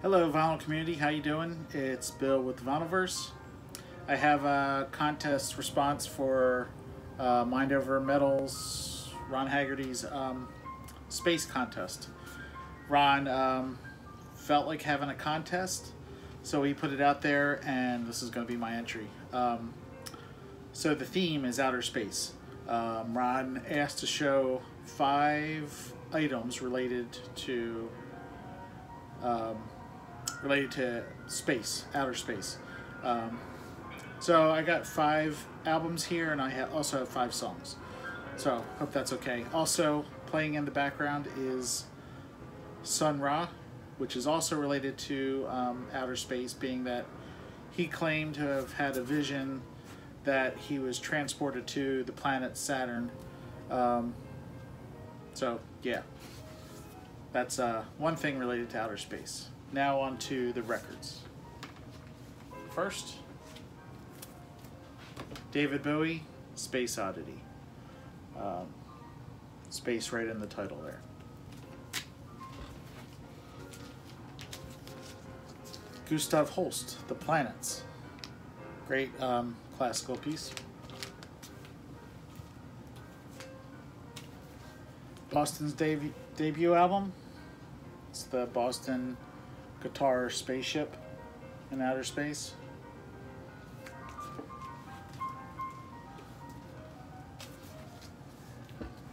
Hello vinyl community, how you doing? It's Bill with Vinylverse. I have a contest response for uh, Mind Over Metals, Ron Haggerty's um, space contest. Ron um, felt like having a contest, so he put it out there and this is going to be my entry. Um, so the theme is outer space. Um, Ron asked to show five items related to um, related to space, outer space. Um, so I got five albums here, and I ha also have five songs. So hope that's okay. Also playing in the background is Sun Ra, which is also related to um, outer space, being that he claimed to have had a vision that he was transported to the planet Saturn. Um, so yeah, that's uh, one thing related to outer space. Now on to the records. First, David Bowie, Space Oddity. Um, space right in the title there. Gustav Holst, The Planets. Great um, classical piece. Boston's debut, debut album. It's the Boston Guitar Spaceship in Outer Space.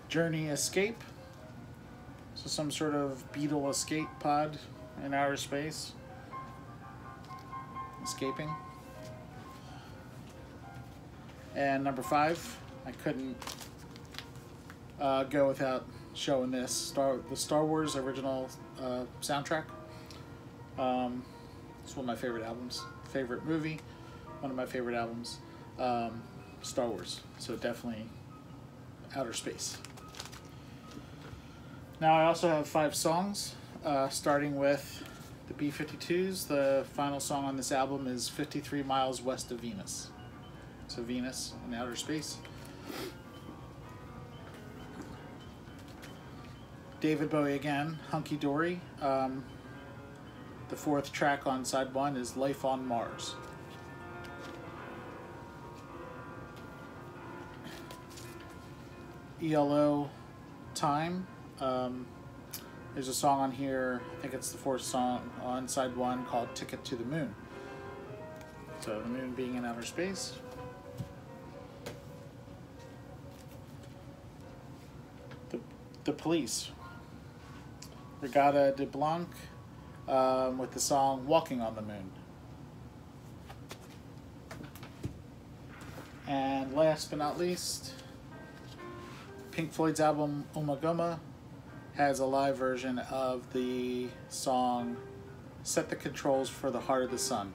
Journey Escape. So some sort of Beetle escape pod in outer space. Escaping. And number five, I couldn't uh, go without showing this Star the Star Wars original uh, soundtrack. Um, it's one of my favorite albums, favorite movie, one of my favorite albums, um, Star Wars. So definitely outer space. Now I also have five songs, uh, starting with the B-52s. The final song on this album is 53 Miles West of Venus. So Venus in outer space. David Bowie again, Hunky Dory. Um, the fourth track on side one is Life on Mars. ELO Time. Um, there's a song on here, I think it's the fourth song on side one called Ticket to the Moon. So the moon being in outer space. The, the Police. Reggatta de Blanc um, with the song Walking on the Moon. And last but not least, Pink Floyd's album Ummagumma has a live version of the song Set the Controls for the Heart of the Sun.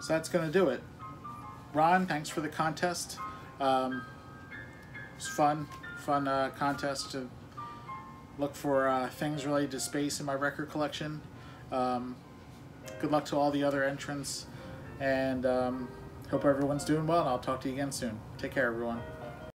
So that's going to do it. Ron, thanks for the contest. Um, it was fun, fun uh, contest to look for uh, things related to space in my record collection. Um, good luck to all the other entrants, and um, hope everyone's doing well, and I'll talk to you again soon. Take care, everyone.